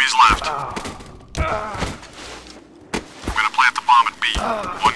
Enemies left. We're gonna plant the bomb at B. One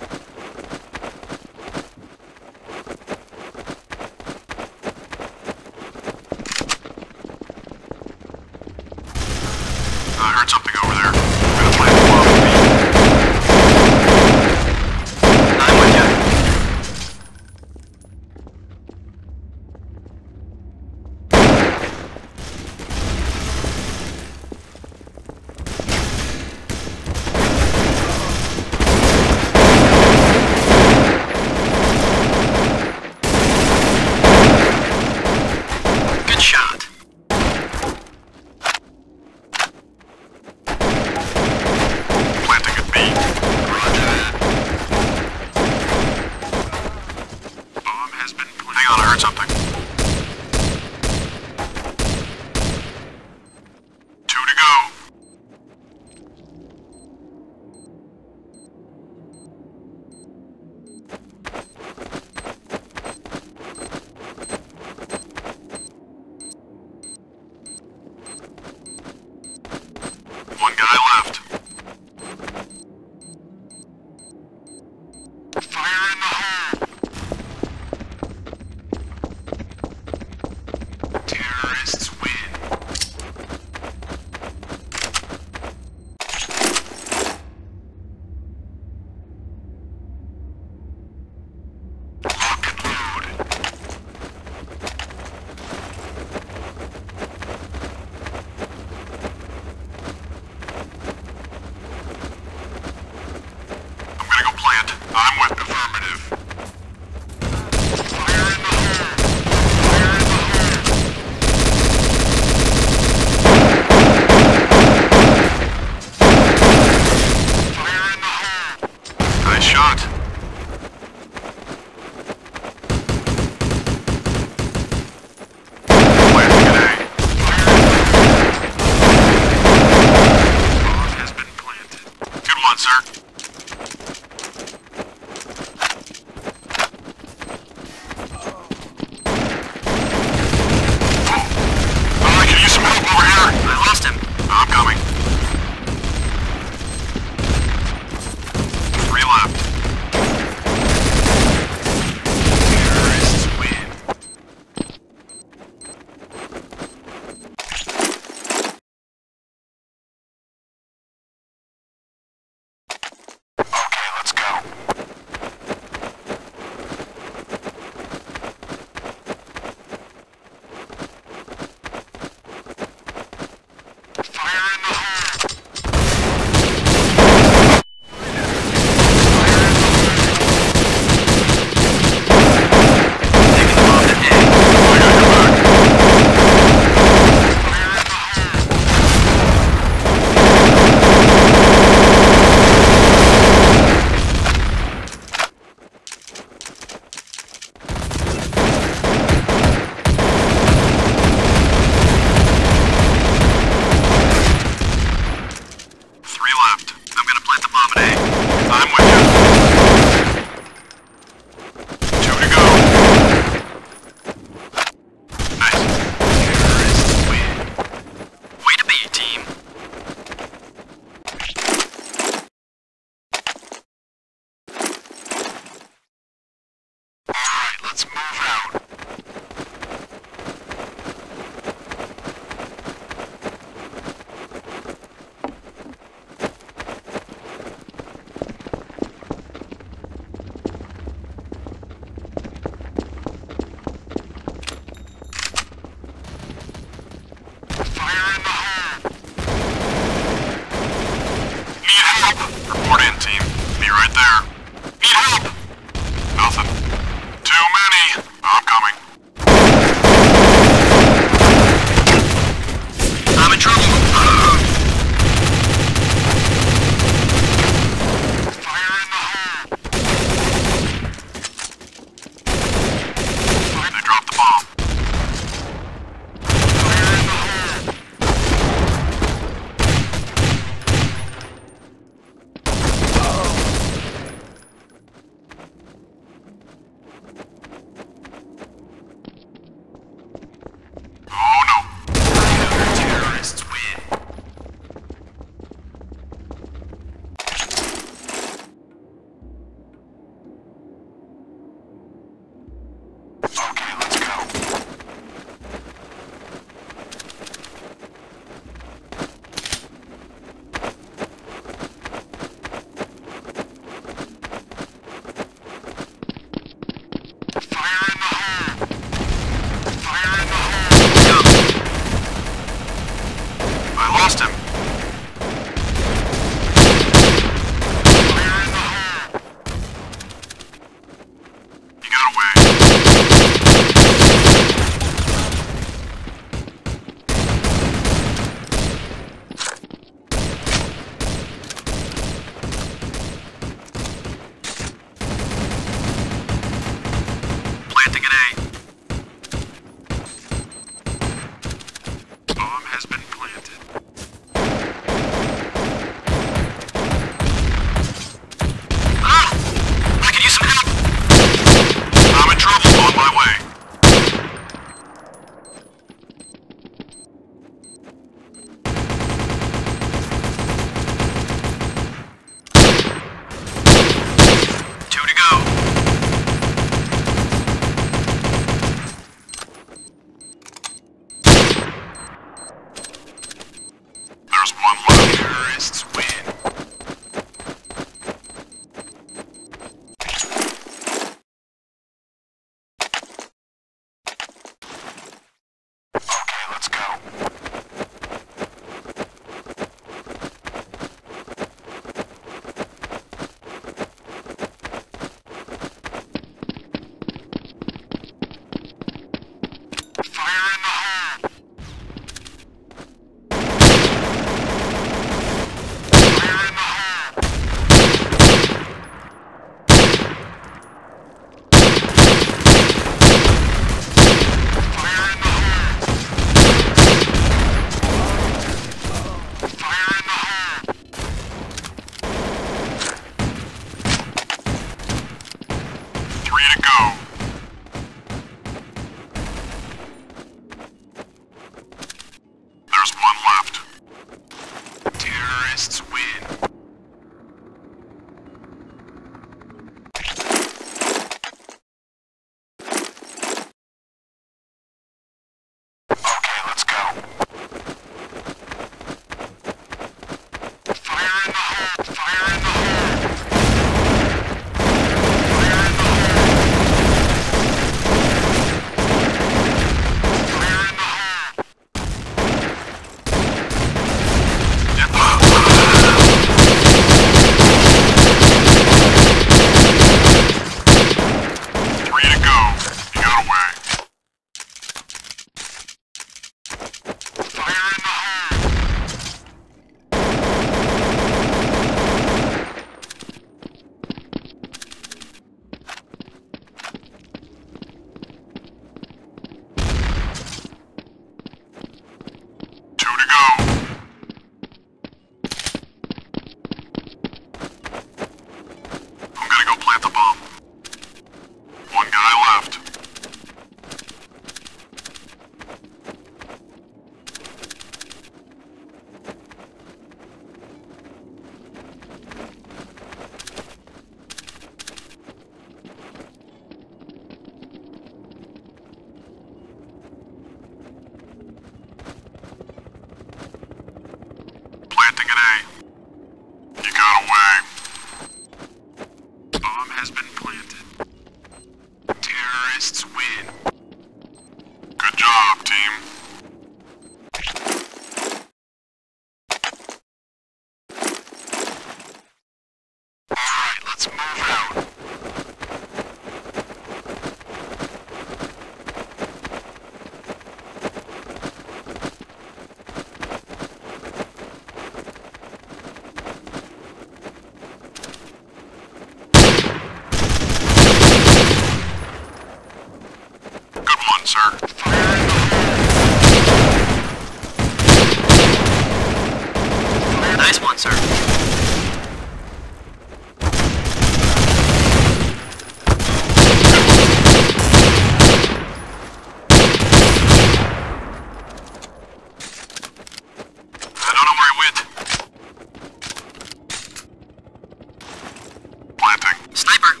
Planting.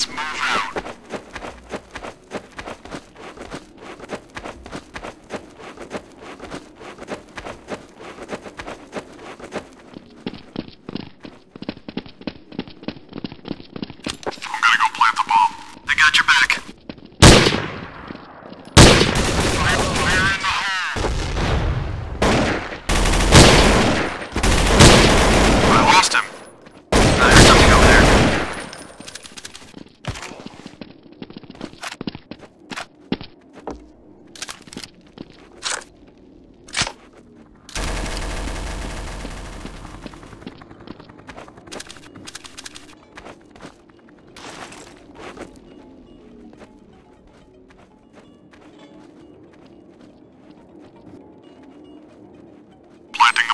Let's move out.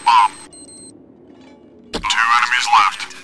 Two enemies left.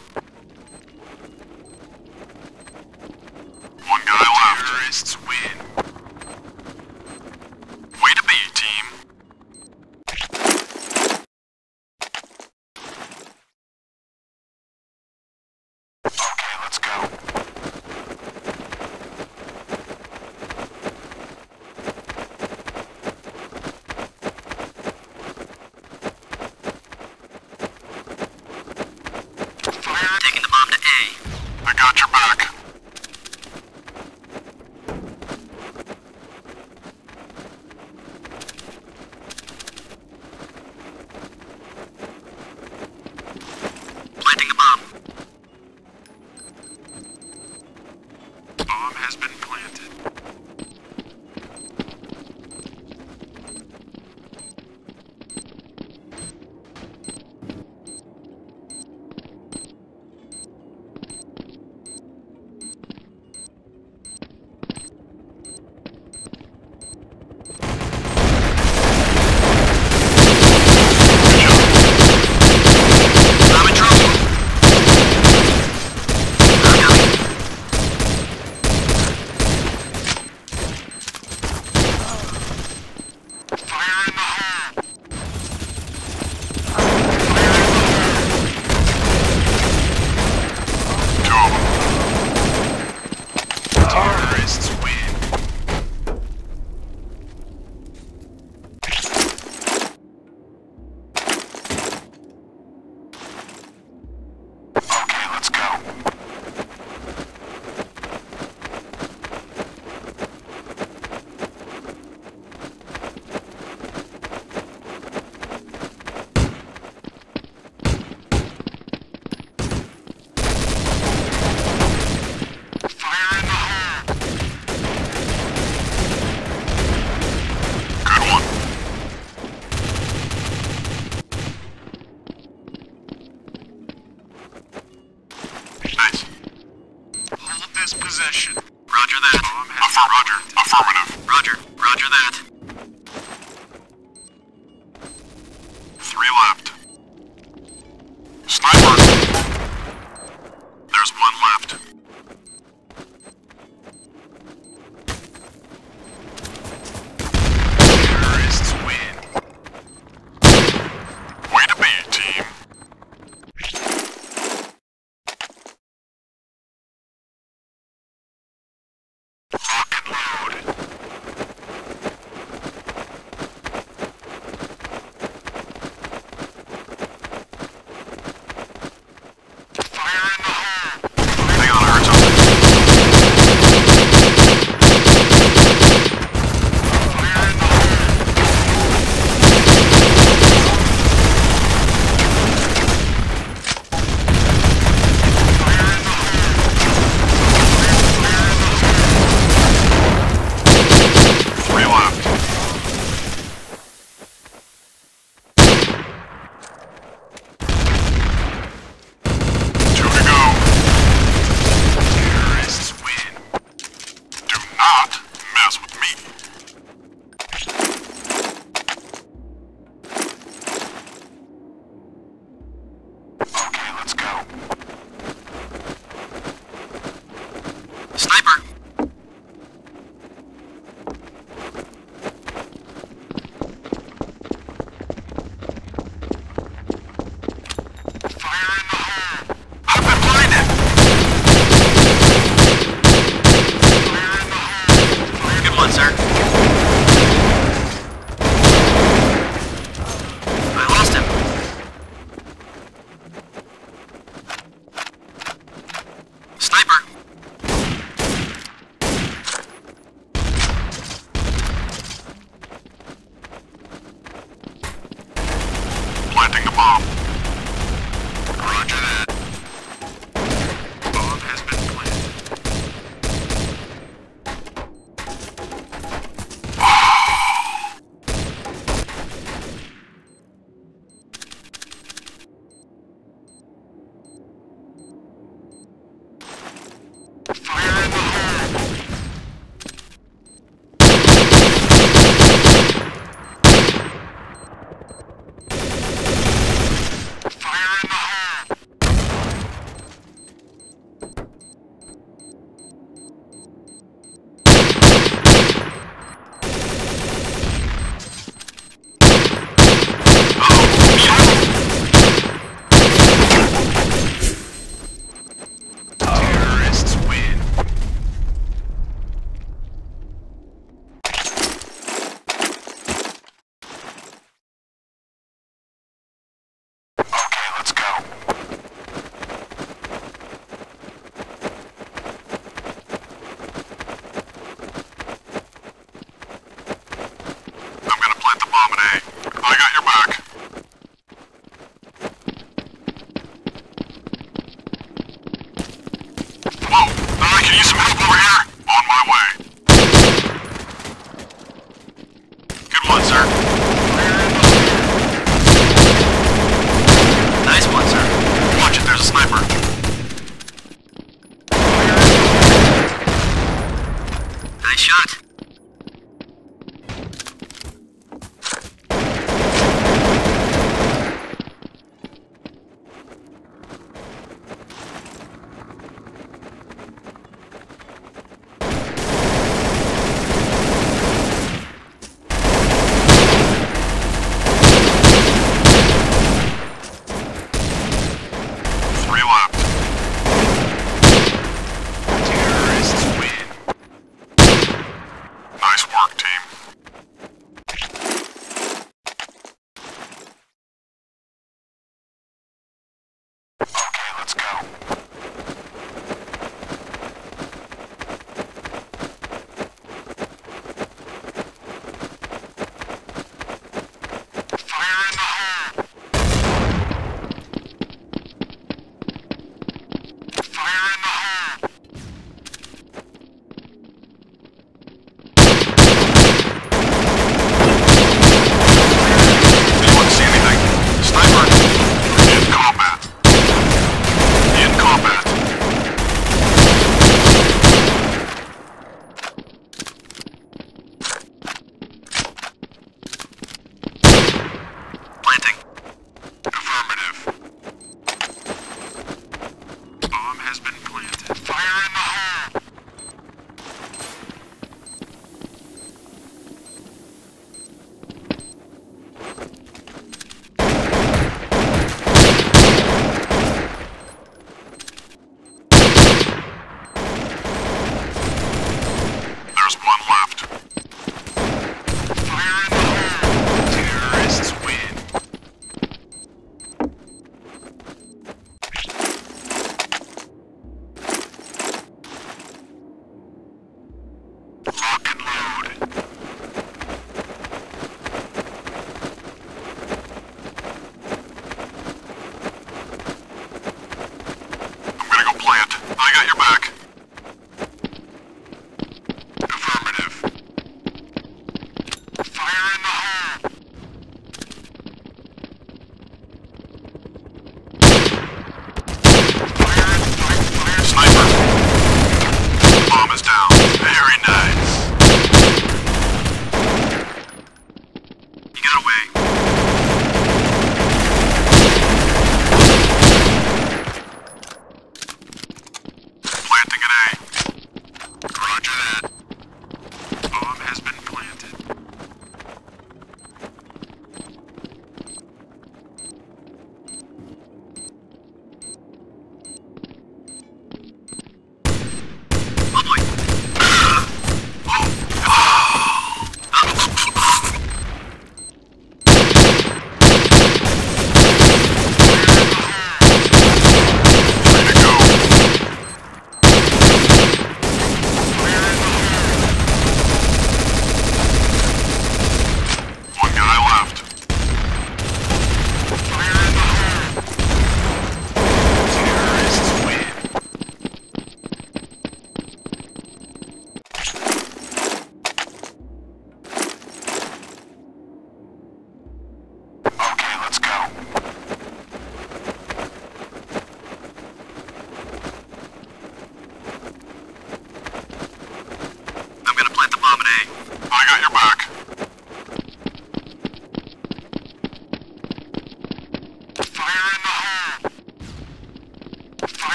Sniper.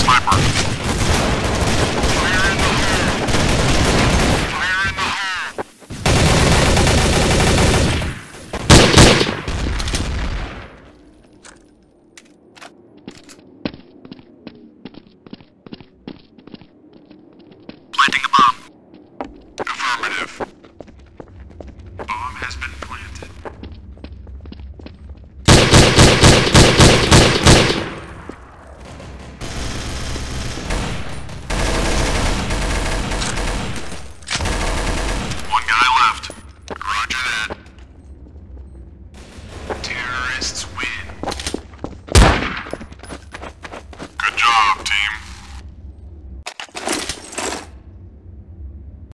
sniper.